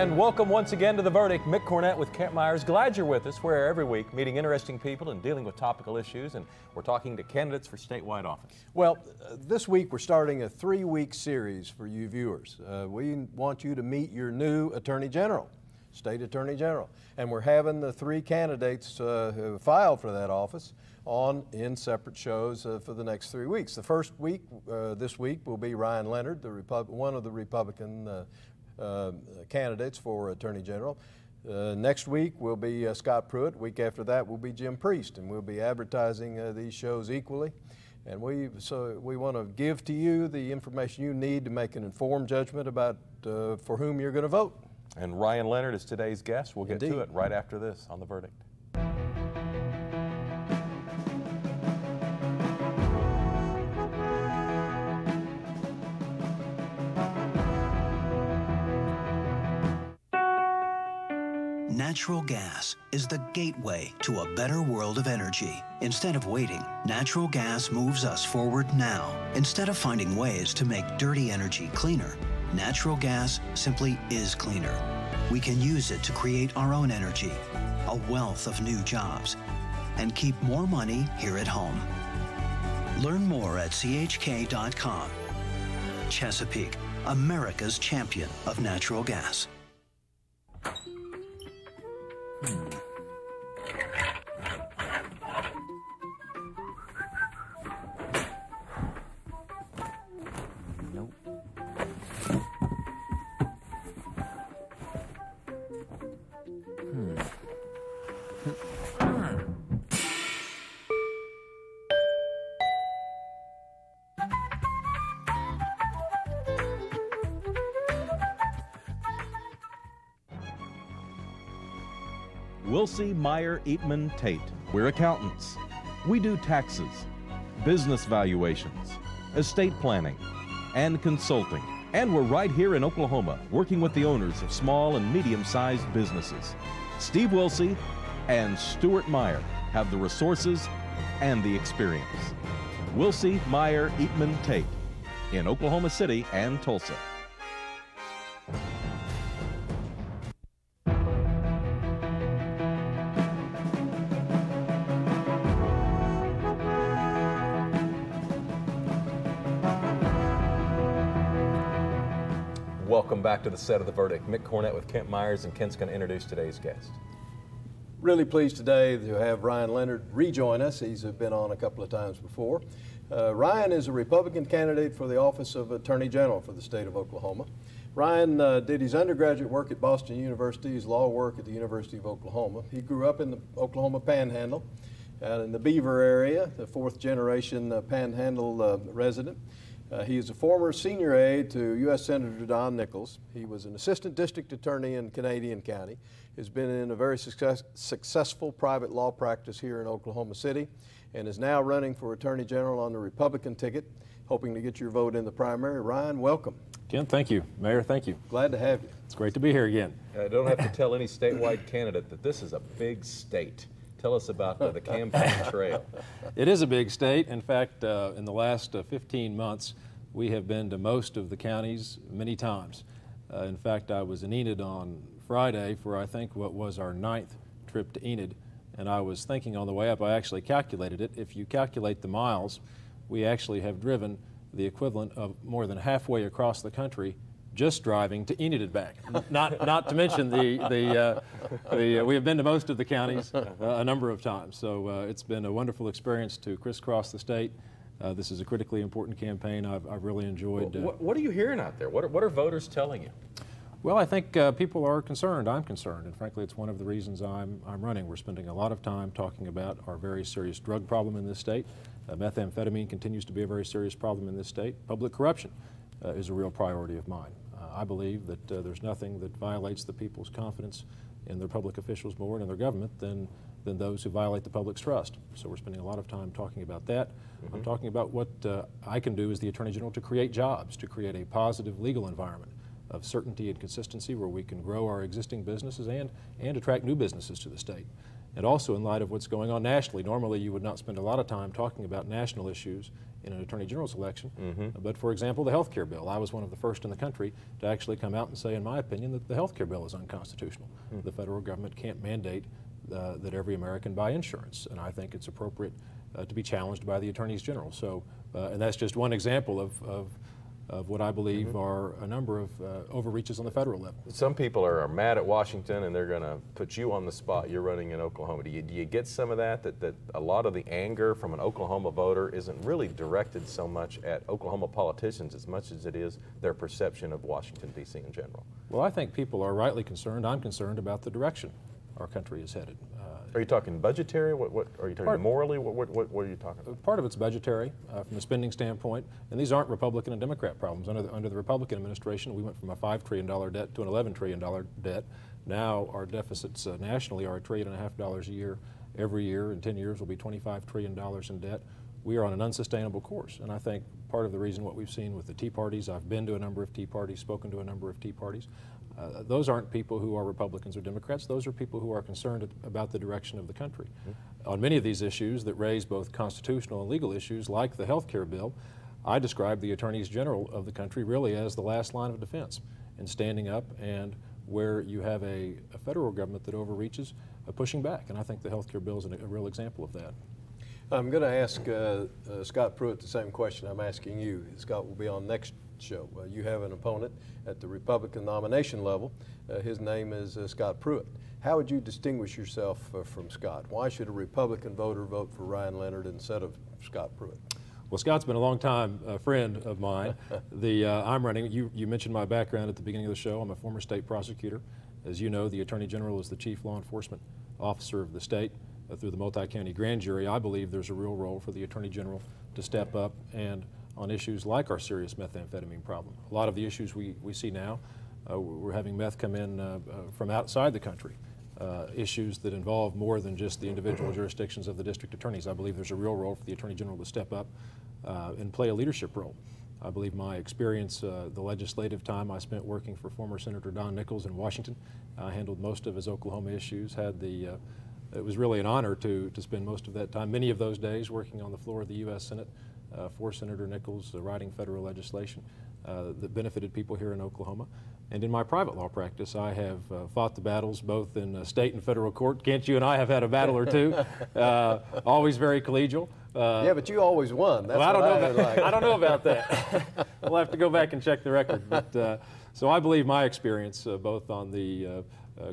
And welcome once again to The Verdict. Mick Cornett with Kent Myers. Glad you're with us. We're every week meeting interesting people and dealing with topical issues, and we're talking to candidates for statewide office. Well, uh, this week we're starting a three week series for you viewers. Uh, we want you to meet your new Attorney General, State Attorney General. And we're having the three candidates uh, who filed for that office on in separate shows uh, for the next three weeks. The first week, uh, this week, will be Ryan Leonard, the one of the Republican uh, uh, candidates for Attorney General. Uh, next week will be uh, Scott Pruitt. Week after that will be Jim Priest, and we'll be advertising uh, these shows equally. And we so we want to give to you the information you need to make an informed judgment about uh, for whom you're going to vote. And Ryan Leonard is today's guest. We'll get Indeed. to it right after this on The Verdict. Natural gas is the gateway to a better world of energy. Instead of waiting, natural gas moves us forward now. Instead of finding ways to make dirty energy cleaner, natural gas simply is cleaner. We can use it to create our own energy, a wealth of new jobs, and keep more money here at home. Learn more at chk.com. Chesapeake, America's champion of natural gas. Hmm. Wilsey, Meyer, Eatman, Tate. We're accountants. We do taxes, business valuations, estate planning, and consulting. And we're right here in Oklahoma, working with the owners of small and medium sized businesses. Steve Wilsey and Stuart Meyer have the resources and the experience. Wilsey, Meyer, Eatman, Tate in Oklahoma City and Tulsa. Back to the set of The Verdict. Mick Cornett with Kent Myers, and Kent's going to introduce today's guest. Really pleased today to have Ryan Leonard rejoin us. He's been on a couple of times before. Uh, Ryan is a Republican candidate for the office of Attorney General for the state of Oklahoma. Ryan uh, did his undergraduate work at Boston University, his law work at the University of Oklahoma. He grew up in the Oklahoma Panhandle, uh, in the Beaver area, the fourth generation uh, Panhandle uh, resident. Uh, he is a former senior aide to U.S. Senator Don Nickles. He was an assistant district attorney in Canadian County. Has been in a very success, successful private law practice here in Oklahoma City, and is now running for Attorney General on the Republican ticket, hoping to get your vote in the primary. Ryan, welcome. Ken, thank you. Mayor, thank you. Glad to have you. It's great to be here again. I don't have to tell any statewide candidate that this is a big state. Tell us about uh, the campaign trail. It is a big state. In fact, uh, in the last uh, 15 months, we have been to most of the counties many times. Uh, in fact, I was in Enid on Friday for I think what was our ninth trip to Enid, and I was thinking on the way up, I actually calculated it. If you calculate the miles, we actually have driven the equivalent of more than halfway across the country just driving to Enid and back. not, not to mention the, the, uh, the uh, we have been to most of the counties uh, a number of times. So uh, it's been a wonderful experience to crisscross the state. Uh, this is a critically important campaign. I've, I've really enjoyed. Uh, What, what are you hearing out there? What are, what are voters telling you? well, I think uh, people are concerned. I'm concerned, and frankly, it's one of the reasons I'm, I'm running. We're spending a lot of time talking about our very serious drug problem in this state. Uh, methamphetamine continues to be a very serious problem in this state. Public corruption is a real priority of mine. Uh, I believe that uh, there's nothing that violates the people's confidence in their public officials more and in their government than, than those who violate the public's trust. So we're spending a lot of time talking about that. I'm talking about what uh, I can do as the Attorney General to create jobs, to create a positive legal environment of certainty and consistency where we can grow our existing businesses and, and attract new businesses to the state. and also in light of what's going on nationally. Normally, you would not spend a lot of time talking about national issues in an Attorney General's election. Mm-hmm. But for example, the health care bill, I was one of the first in the country to actually come out and say, in my opinion, that the health care bill is unconstitutional. Mm-hmm. The federal government can't mandate uh, that every American buy insurance, and I think it's appropriate uh, to be challenged by the attorneys general. So, uh, and that's just one example of, of of what I believe mm -hmm. are a number of uh, overreaches on the federal level. Some people are, are mad at Washington and they're going to put you on the spot. You're running in Oklahoma. Do you, do you get some of that, that? That a lot of the anger from an Oklahoma voter isn't really directed so much at Oklahoma politicians as much as it is their perception of Washington, D.C. in general? Well, I think people are rightly concerned. I'm concerned about the direction our country is headed. Are you talking budgetary? What, what are you talking part, morally? What, what, what, are you talking about? Part of it's budgetary uh, from a spending standpoint, and these aren't Republican and Democrat problems. Under the, under the Republican administration, we went from a $5 trillion debt to an $11 trillion debt. Now our deficits uh, nationally are a trillion and a half dollars a year. Every year in 10 years will be $25 trillion in debt. We are on an unsustainable course, and I think part of the reason what we've seen with the Tea Parties, I've been to a number of Tea Parties, spoken to a number of Tea Parties, uh, those aren't people who are Republicans or Democrats. Those are people who are concerned about the direction of the country. Mm -hmm. On many of these issues that raise both constitutional and legal issues, like the health care bill, I describe the attorneys general of the country really as the last line of defense in standing up and where you have a, a federal government that overreaches, uh, pushing back. And I think the health care bill is a real example of that. I'm going to ask uh, uh, Scott Pruitt the same question I'm asking you. Scott will be on next show. Uh, you have an opponent at the Republican nomination level. Uh, his name is uh, Scott Pruitt. How would you distinguish yourself uh, from Scott? Why should a Republican voter vote for Ryan Leonard instead of Scott Pruitt? Well, Scott's been a long time uh, friend of mine. the uh, I'm running. You, you mentioned my background at the beginning of the show. I'm a former state prosecutor. As you know, the Attorney General is the chief law enforcement officer of the state through the multi-county grand jury. I believe there's a real role for the Attorney General to step up and on issues like our serious methamphetamine problem. A lot of the issues we, we see now, uh, we're having meth come in uh, uh, from outside the country. Uh, issues that involve more than just the individual jurisdictions of the district attorneys. I believe there's a real role for the Attorney General to step up uh, and play a leadership role. I believe my experience, uh, the legislative time I spent working for former Senator Don Nickles in Washington, I handled most of his Oklahoma issues, had the it was really an honor to, to spend most of that time, many of those days working on the floor of the U.S. Senate uh, for Senator Nickles, uh, writing federal legislation uh, that benefited people here in Oklahoma. And in my private law practice, I have uh, fought the battles both in uh, state and federal court. Kent you and I have had a battle or two, uh, always very collegial. yeah, but you always won. That's well, I don't know. I about, like. I don't know about that. we'll have to go back and check the record. But so I believe my experience, both on the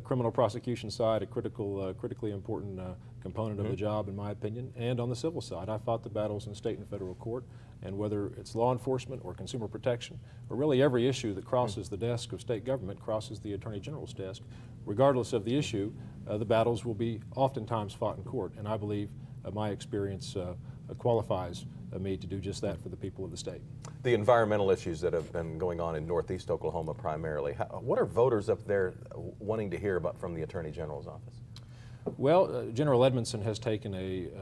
criminal prosecution side, a critical, critically important component mm -hmm. of the mm-hmm. job, in my opinion, and on the civil side. I fought the battles in state and federal court, and whether it's law enforcement or consumer protection, or really every issue that crosses mm -hmm. the desk of state government crosses the Attorney General's desk, regardless of the issue, uh, the battles will be oftentimes fought in court, and I believe uh, my experience uh, qualifies uh, me to do just that for the people of the state. The environmental issues that have been going on in northeast Oklahoma primarily, how, what are voters up there wanting to hear about from the Attorney General's office? Well, uh, General Edmondson has taken a, uh,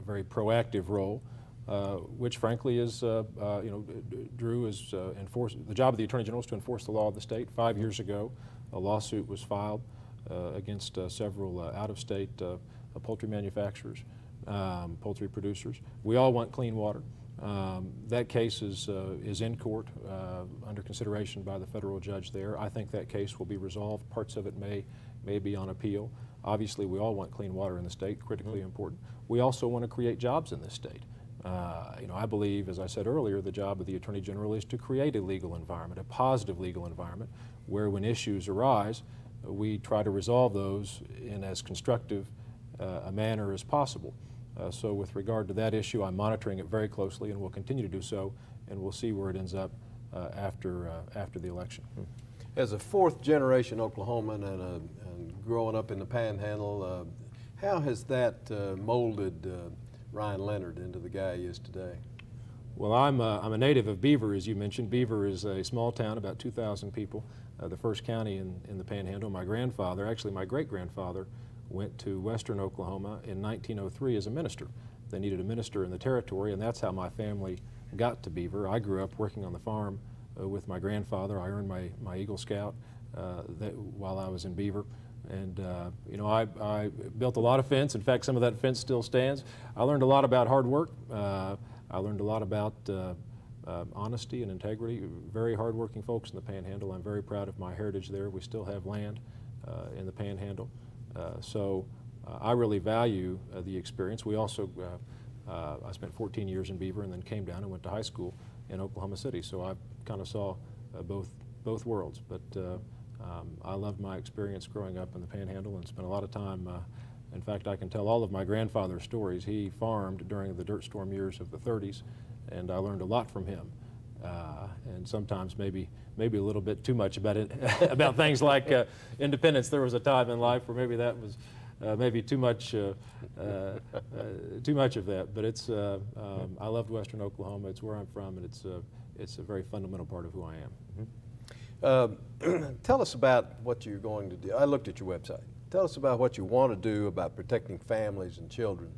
a very proactive role, uh, which frankly is, uh, uh, you know, Drew is uh, enforce, the job of the Attorney General is to enforce the law of the state. Five years ago, a lawsuit was filed against several out-of-state poultry manufacturers, um, poultry producers. We all want clean water. Um, that case is, uh, is in court uh, under consideration by the federal judge there. I think that case will be resolved. Parts of it may, may be on appeal. Obviously, we all want clean water in the state, critically mm -hmm. important. We also want to create jobs in this state. Uh, you know, I believe, as I said earlier, the job of the Attorney General is to create a legal environment, a positive legal environment, where when issues arise, we try to resolve those in as constructive a manner as possible. Uh, so with regard to that issue, I'm monitoring it very closely and will continue to do so, and we'll see where it ends up uh, after, uh, after the election. Hmm. As a fourth generation Oklahoman and a, growing up in the Panhandle. Uh, how has that uh, molded uh, Ryan Leonard into the guy he is today? Well, I'm a, I'm a native of Beaver, as you mentioned. Beaver is a small town, about 2,000 people, uh, the first county in, in the Panhandle. My grandfather, actually my great-grandfather, went to western Oklahoma in 1903 as a minister. They needed a minister in the territory, and that's how my family got to Beaver. I grew up working on the farm uh, with my grandfather. I earned my, my Eagle Scout uh, that, while I was in Beaver. and uh, you know, I, I, built a lot of fence. In fact, some of that fence still stands. I learned a lot about hard work. Uh, I learned a lot about uh, uh, honesty and integrity. Very hardworking folks in the Panhandle. I'm very proud of my heritage there. We still have land uh, in the Panhandle, Uh, so uh, I really value uh, the experience. We also, I spent 14 years in Beaver and then came down and went to high school in Oklahoma City. So I kind of saw both both worlds, but. Um, I loved my experience growing up in the Panhandle and spent a lot of time. Uh, in fact, I can tell all of my grandfather's stories. He farmed during the dirt storm years of the 30s, and I learned a lot from him. Uh, and sometimes maybe maybe a little bit too much about it about things like uh, independence. There was a time in life where maybe that was uh, maybe too much uh, uh, too much of that. But it's um, I loved Western Oklahoma. It's where I'm from, and it's it's a very fundamental part of who I am. Mm -hmm. Uh, tell us about what you're going to do. I looked at your website. Tell us about what you want to do about protecting families and children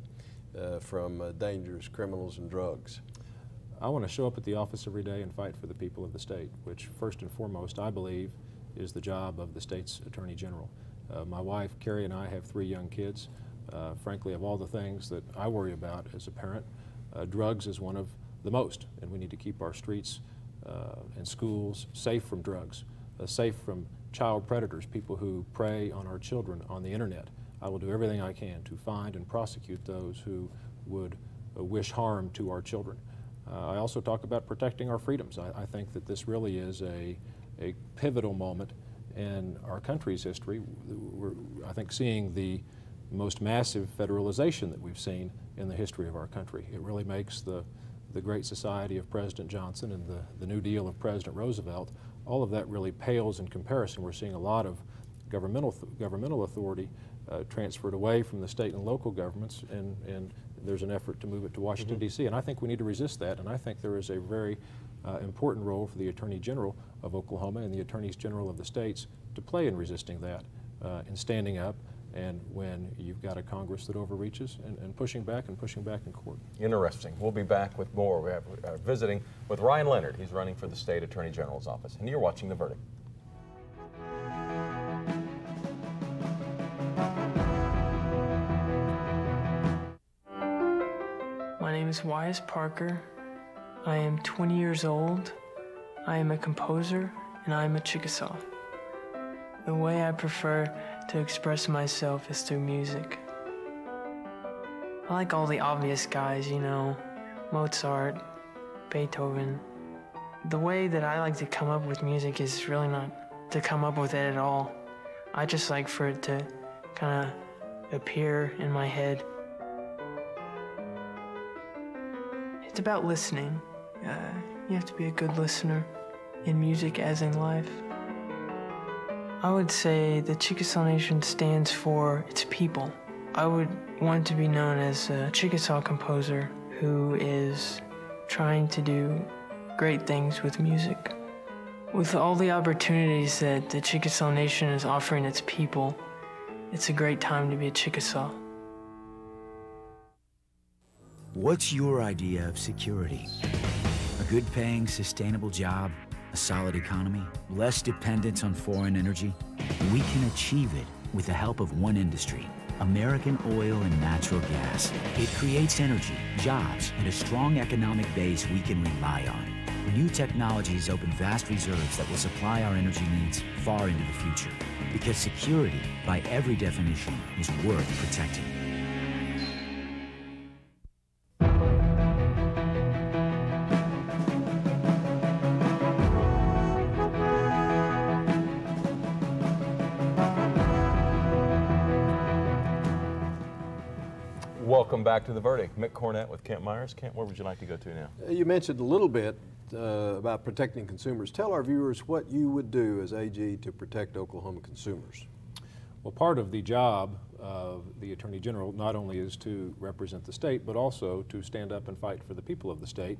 uh, from uh, dangerous criminals and drugs. I want to show up at the office every day and fight for the people of the state, which first and foremost, I believe, is the job of the state's attorney general. Uh, my wife, Carrie, and I have three young kids. Uh, frankly, of all the things that I worry about as a parent, uh, drugs is one of the most, and we need to keep our streets uh, and schools safe from drugs, uh, safe from child predators, people who prey on our children on the internet. I will do everything I can to find and prosecute those who would uh, wish harm to our children. Uh, I also talk about protecting our freedoms. I, I, think that this really is a, a pivotal moment in our country's history. We're, I think, seeing the most massive federalization that we've seen in the history of our country. It really makes the the Great Society of President Johnson and the, the New Deal of President Roosevelt, all of that really pales in comparison. We're seeing a lot of governmental, governmental authority uh, transferred away from the state and local governments, and, and there's an effort to move it to Washington, mm -hmm. D.C. And I think we need to resist that, and I think there is a very uh, important role for the Attorney General of Oklahoma and the Attorneys General of the states to play in resisting that, uh, in standing up and when you've got a Congress that overreaches and, and, pushing back and pushing back in court. Interesting. We'll be back with more. We're uh, visiting with Ryan Leonard. He's running for the state attorney general's office. And you're watching The Verdict. Is Wyatt Parker. I am 20 years old. I am a composer and I am a Chickasaw. The way I prefer to express myself is through music. I like all the obvious guys, you know, Mozart, Beethoven. The way that I like to come up with music is really not to come up with it at all. I just like for it to kind of appear in my head. It's about listening. Uh, you have to be a good listener in music as in life. I would say the Chickasaw Nation stands for its people. I would want to be known as a Chickasaw composer who is trying to do great things with music. With all the opportunities that the Chickasaw Nation is offering its people, it's a great time to be a Chickasaw. What's your idea of security? A good paying, sustainable job a solid economy, less dependence on foreign energy, we can achieve it with the help of one industry, American oil and natural gas. It creates energy, jobs, and a strong economic base we can rely on. New technologies open vast reserves that will supply our energy needs far into the future. Because security, by every definition, is worth protecting. Welcome back to The Verdict. Mick Cornett with Kent Myers. Kent, where would you like to go to now? Uh, you mentioned a little bit uh, about protecting consumers. Tell our viewers what you would do as AG to protect Oklahoma consumers. Well, part of the job of the Attorney General not only is to represent the state, but also to stand up and fight for the people of the state.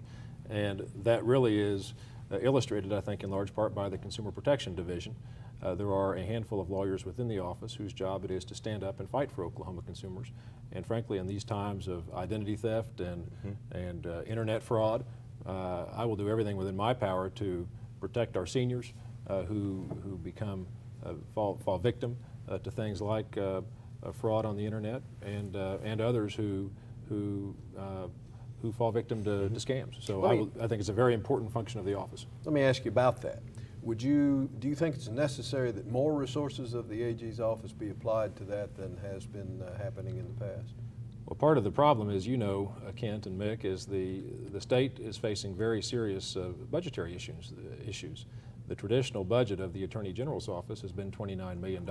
And that really is uh, illustrated, I think, in large part by the Consumer Protection Division. Uh, there are a handful of lawyers within the office whose job it is to stand up and fight for Oklahoma consumers. And frankly, in these times of identity theft and, mm -hmm. and uh, internet fraud, uh, I will do everything within my power to protect our seniors uh, who, who become uh, fall, fall victim uh, to things like uh, uh, fraud on the internet and, uh, and others who, who, uh, who fall victim to, to scams. So I, will- I think it's a very important function of the office. Let me ask you about that. Would you, do you think it's necessary that more resources of the AG's office be applied to that than has been uh, happening in the past? Well, part of the problem, as you know, uh, Kent and Mick, is the, the state is facing very serious uh, budgetary issues, uh, issues. The traditional budget of the Attorney General's office has been $29 million.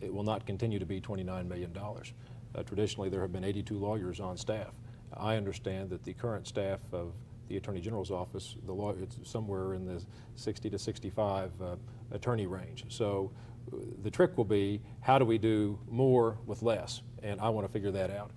It will not continue to be $29 million. Uh, traditionally, there have been 82 lawyers on staff. I understand that the current staff of the Attorney General's office, the law, it's somewhere in the 60 to 65 uh, attorney range. So uh, the trick will be, how do we do more with less? And I want to figure that out.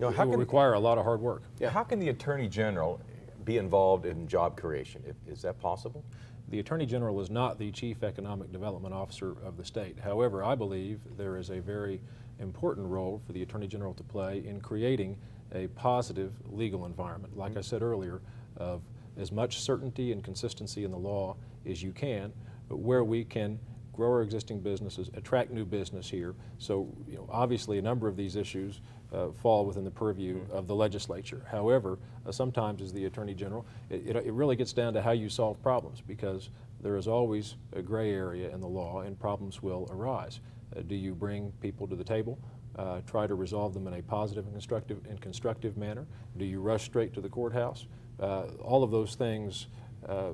It how will can- require a lot of hard work. How can the Attorney General be involved in job creation? Is that possible? The Attorney General is not the Chief Economic Development Officer of the state. However, I believe there is a very important role for the Attorney General to play in creating a positive legal environment. Like I said earlier, of as much certainty and consistency in the law as you can, where we can grow our existing businesses, attract new business here. So, you know, obviously, a number of these issues uh, fall within the purview of the legislature. However, uh, sometimes as the Attorney General, it, it, it really gets down to how you solve problems because there is always a gray area in the law and problems will arise. Uh, do you bring people to the table? Uh, try to resolve them in a positive and constructive and constructive manner? Do you rush straight to the courthouse? Uh, all of those things uh,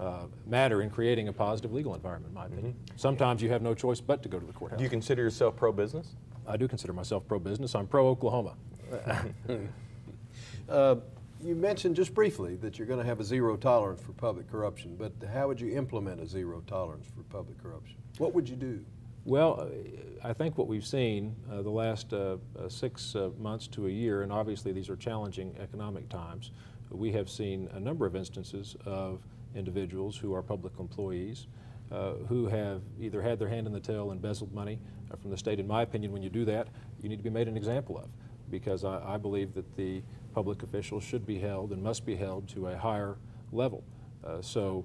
uh, matter in creating a positive legal environment, in my opinion. Sometimes you have no choice but to go to the courthouse. Do you consider yourself pro-business? I do consider myself pro-business. I'm pro-Oklahoma. Uh, You mentioned just briefly that you're going to have a zero tolerance for public corruption, but how would you implement a zero tolerance for public corruption? What would you do? Well, I think what we've seen uh, the last uh, uh, six uh, months to a year, and obviously these are challenging economic times, we have seen a number of instances of individuals who are public employees uh, who have either had their hand in the and embezzled money uh, from the state. In my opinion, when you do that, you need to be made an example of because I, I believe that the public officials should be held and must be held to a higher level. So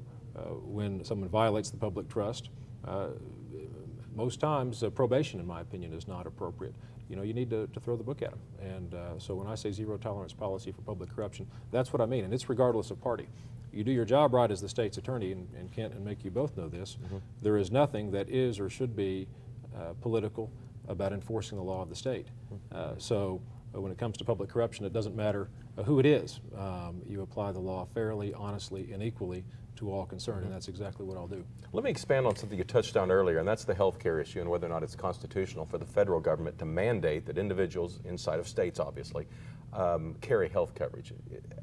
when someone violates the public trust, uh, most times uh, probation, in my opinion, is not appropriate. You know, you need to, to throw the book at them. And uh, so when I say zero tolerance policy for public corruption, that's what I mean, and it's regardless of party. You do your job right as the state's attorney, and, and Kent and Mick, you both know this. There is nothing that is or should be uh, political about enforcing the law of the state. Uh, so uh, when it comes to public corruption, it doesn't matter uh, who it is. Um, you apply the law fairly, honestly, and equally to all concerned, and that's exactly what I'll do. Let me expand on something you touched on earlier, and that's the health care issue and whether or not it's constitutional for the federal government to mandate that individuals inside of states, obviously, um, carry health coverage.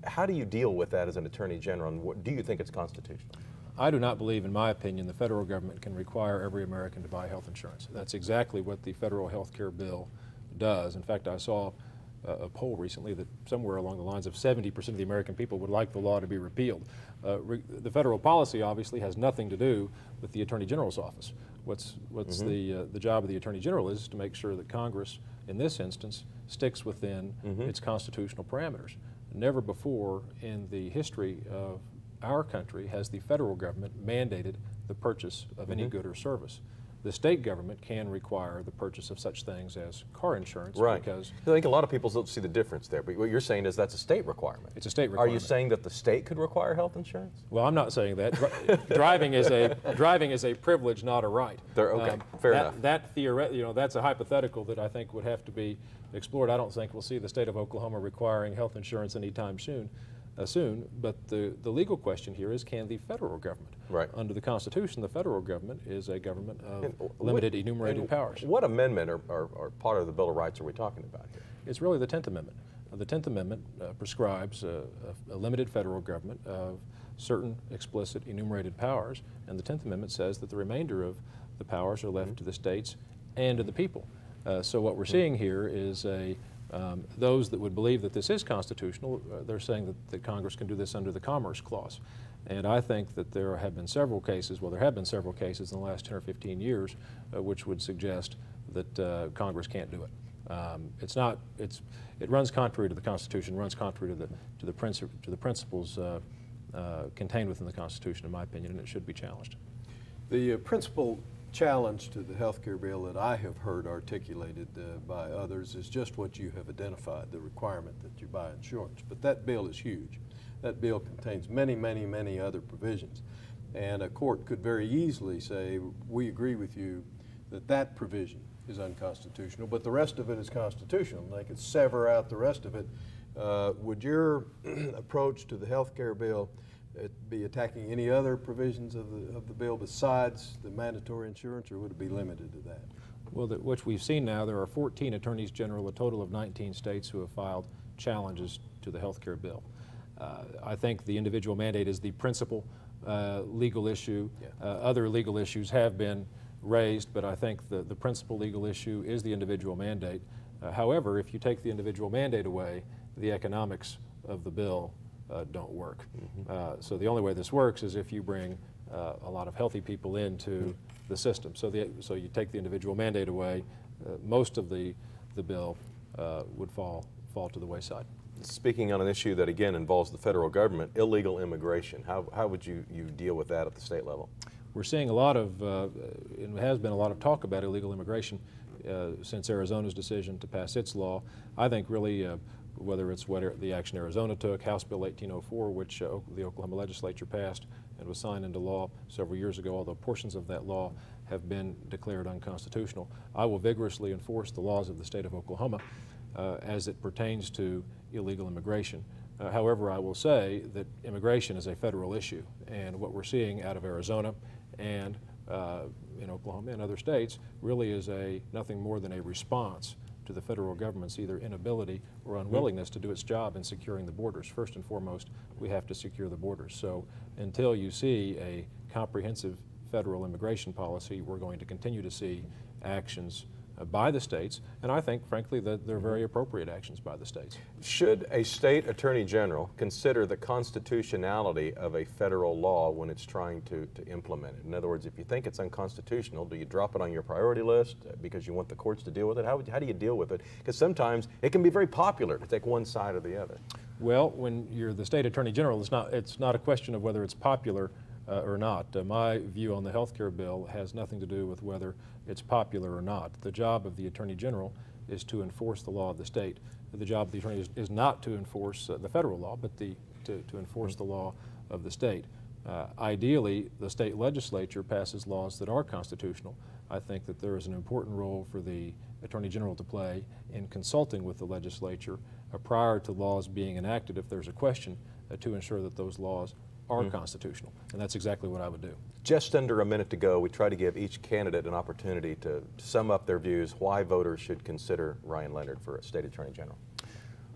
How do you deal with that as an attorney general, and what, do you think it's constitutional? I do not believe, in my opinion, the federal government can require every American to buy health insurance. That's exactly what the federal health care bill does. In fact, I saw a, a poll recently that somewhere along the lines of 70% of the American people would like the law to be repealed. Uh, re the federal policy obviously has nothing to do with the Attorney General's office. What's, what's the, uh, the job of the Attorney General is to make sure that Congress, in this instance, sticks within its constitutional parameters. Never before in the history of our country has the federal government mandated the purchase of any good or service. The state government can require the purchase of such things as car insurance Right. because I think a lot of people don't see the difference there, but what you're saying is that's a state requirement. It's a state requirement. Are you saying that the state could require health insurance? Well, I'm not saying that. Driving is a driving is a privilege, not a right. Um, There- okay, fair that, enough. That theoret- you know, that's a hypothetical that I think would have to be explored. I don't think we'll see the state of Oklahoma requiring health insurance anytime soon. Uh, soon, but the, the legal question here is can the federal government? Right. Under the Constitution, the federal government is a government of And what- limited enumerated powers. What amendment or, or, or part of the Bill of Rights are we talking about here? It's really the Tenth Amendment. Uh, The Tenth Amendment uh, prescribes a, a limited federal government of certain explicit enumerated powers, and the Tenth Amendment says that the remainder of the powers are left to the states and to the people. Uh, so what we're seeing here is a um, those that would believe that this is constitutional, uh, they're saying that, that Congress can do this under the Commerce Clause. And I think that there have been several cases, well, there have been several cases in the last 10 or 15 years, uh, which would suggest that uh, Congress can't do it. Um, it's not. It's. It runs contrary to the Constitution. Runs contrary to the to the princi- to the principles uh, uh, contained within the Constitution, in my opinion, and it should be challenged. The uh, principal challenge to the health care bill that I have heard articulated uh, by others is just what you have identified, the requirement that you buy insurance. But that bill is huge. That bill contains many, many, many other provisions. And a court could very easily say, we agree with you that that provision is unconstitutional, but the rest of it is constitutional. They could sever out the rest of it. Uh, would your approach to the health care bill uh, be attacking any other provisions of the, of the bill besides the mandatory insurance, or would it be limited to that? Well, the, which we've seen now, there are 14 attorneys general, a total of 19 states who have filed challenges to the health care bill. Uh, I think the individual mandate is the principal uh, legal issue. Yeah. Uh, other legal issues have been raised, but I think the, the principal legal issue is the individual mandate. Uh, however, if you take the individual mandate away, the economics of the bill don't work. Uh, so the only way this works is if you bring uh, a lot of healthy people into the system. So, the, so you take the individual mandate away, uh, most of the, the bill uh, would fall, fall to the wayside. Speaking on an issue that again involves the federal government, illegal immigration, how, how would you, you deal with that at the state level? We're seeing a lot of, uh, and has been a lot of talk about illegal immigration uh, since Arizona's decision to pass its law. I think really, uh, whether it's what the action Arizona took, House Bill 1804, which uh, the Oklahoma legislature passed and was signed into law several years ago, although portions of that law have been declared unconstitutional. I will vigorously enforce the laws of the state of Oklahoma uh, as it pertains to illegal immigration. Uh, however, I will say that immigration is a federal issue, and what we're seeing out of Arizona and uh, in Oklahoma and other states really is a nothing more than a response to the federal government's either inability or unwillingness to do its job in securing the borders. First and foremost, we have to secure the borders. So until you see a comprehensive federal immigration policy, we're going to continue to see actions by the states, and I think, frankly, that they're very appropriate actions by the states. Should a state attorney general consider the constitutionality of a federal law when it's trying to, to implement it? In other words, if you think it's unconstitutional, do you drop it on your priority list because you want the courts to deal with it? How, would, how do you deal with it? Because sometimes it can be very popular to take one side or the other. Well, when you're the state attorney general, it's not, it's not a question of whether it's popular uh, or not. Uh, my view on the health care bill has nothing to do with whether it's popular or not. The job of the attorney general is to enforce the law of the state. The job of the attorney is, is not to enforce uh, the federal law, but the, to, to enforce the law of the state. Uh, ideally, the state legislature passes laws that are constitutional. I think that there is an important role for the Attorney General to play in consulting with the legislature uh, prior to laws being enacted if there's a question uh, to ensure that those laws are constitutional. And that's exactly what I would do. Just under a minute to go, we try to give each candidate an opportunity to sum up their views why voters should consider Ryan Leonard for a state attorney general.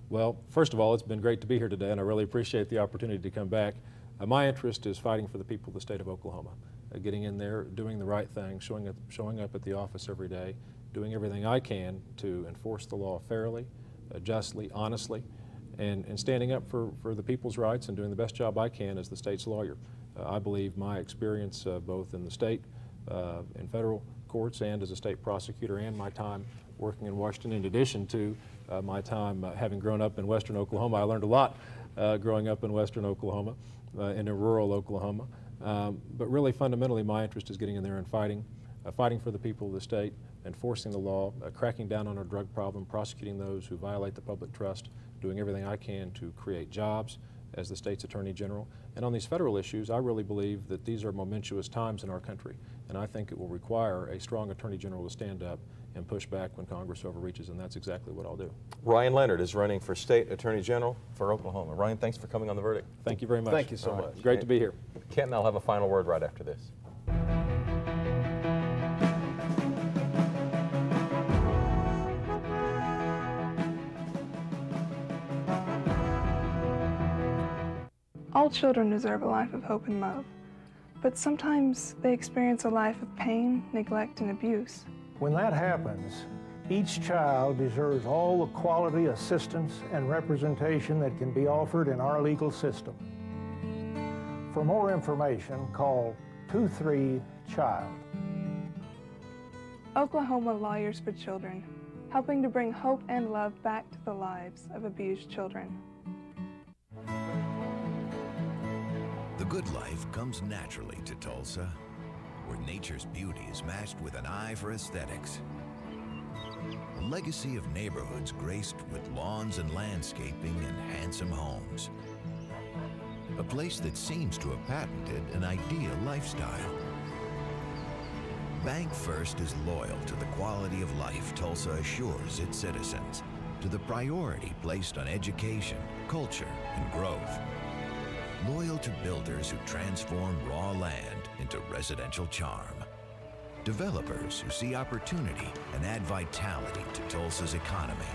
Well, first of all, it's been great to be here today, and I really appreciate the opportunity to come back. Uh, my interest is fighting for the people of the state of Oklahoma, uh, getting in there, doing the right thing, showing up, showing up at the office every day, doing everything I can to enforce the law fairly, uh, justly, honestly, and, and standing up for, for the people's rights and doing the best job I can as the state's lawyer. Uh, I believe my experience uh, both in the state, uh, in federal courts, and as a state prosecutor, and my time working in Washington, in addition to uh, my time uh, having grown up in western Oklahoma. I learned a lot uh, growing up in western Oklahoma and in rural Oklahoma. Um, but really, fundamentally, my interest is getting in there and fighting, fighting for the people of the state, enforcing the law, cracking down on our drug problem, prosecuting those who violate the public trust, doing everything I can to create jobs as the state's attorney general. And on these federal issues, I really believe that these are momentous times in our country. And I think it will require a strong attorney general to stand up and push back when Congress overreaches, and that's exactly what I'll do. Ryan Leonard is running for state attorney general for Oklahoma. Ryan, thanks for coming on the verdict. Thank you very much. Thank you so All right. much. Great to be here. Kent and I'll have a final word right after this. All children deserve a life of hope and love, but sometimes they experience a life of pain, neglect, and abuse. When that happens, each child deserves all the quality assistance and representation that can be offered in our legal system. For more information, call 23-CHILD. Oklahoma Lawyers for Children, helping to bring hope and love back to the lives of abused children. The good life comes naturally to Tulsa. where nature's beauty is matched with an eye for aesthetics. A legacy of neighborhoods graced with lawns and landscaping and handsome homes. A place that seems to have patented an ideal lifestyle. Bank First is loyal to the quality of life Tulsa assures its citizens, to the priority placed on education, culture, and growth. Loyal to builders who transform raw land into residential charm. Developers who see opportunity and add vitality to Tulsa's economy.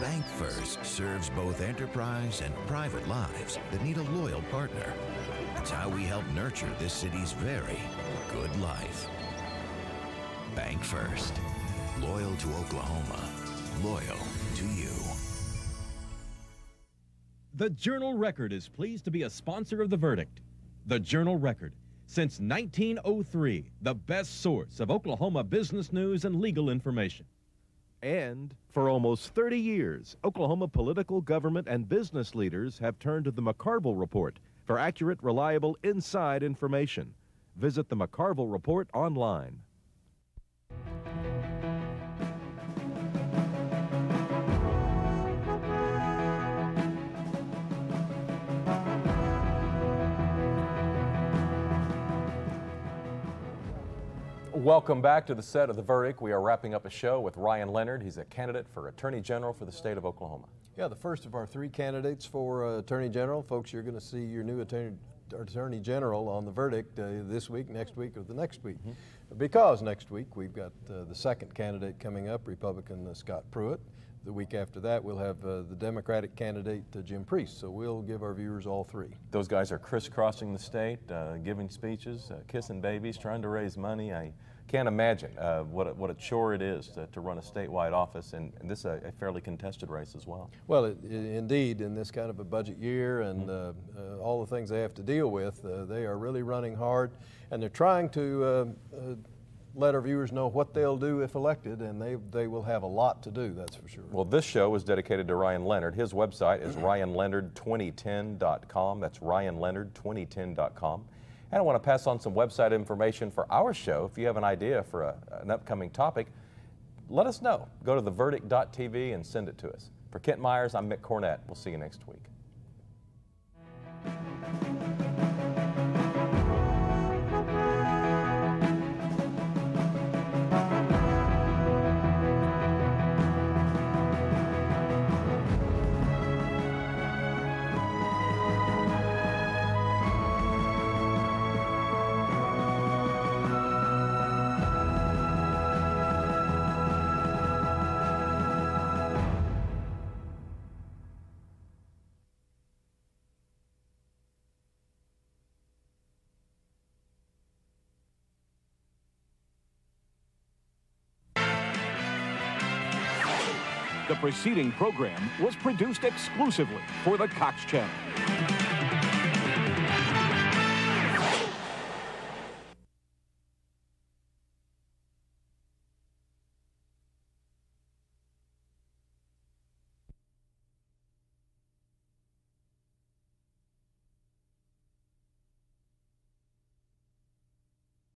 Bank First serves both enterprise and private lives that need a loyal partner. It's how we help nurture this city's very good life. Bank First. Loyal to Oklahoma. Loyal to you. The Journal Record is pleased to be a sponsor of the verdict. The Journal Record, since 1903, the best source of Oklahoma business news and legal information. And for almost 30 years, Oklahoma political, government, and business leaders have turned to the McCarville Report for accurate, reliable, inside information. Visit the McCarville Report online. Welcome back to the set of The Verdict. We are wrapping up a show with Ryan Leonard. He's a candidate for Attorney General for the state of Oklahoma. Yeah, the first of our three candidates for uh, Attorney General. Folks, you're going to see your new Attorney, Attorney General on the verdict uh, this week, next week, or the next week. Mm -hmm. Because next week we've got uh, the second candidate coming up, Republican uh, Scott Pruitt. The week after that, we'll have uh, the Democratic candidate, uh, Jim Priest. So we'll give our viewers all three. Those guys are crisscrossing the state, uh, giving speeches, uh, kissing babies, trying to raise money. I can't imagine uh, what, a, what a chore it is to, to run a statewide office, and, and this is a, a, fairly contested race as well. Well, it, it, indeed, in this kind of a budget year and mm -hmm. all the things they have to deal with, they are really running hard, and they're trying to let our viewers know what they'll do if elected, and they, they will have a lot to do, that's for sure. Well, this show is dedicated to Ryan Leonard. His website is ryanleonard2010.com. That's ryanleonard2010.com. And I want to pass on some website information for our show. If you have an idea for a, an upcoming topic, let us know. Go to theverdict.tv and send it to us. For Kent Myers, I'm Mick Cornett. We'll see you next week. The preceding program was produced exclusively for the Cox Channel.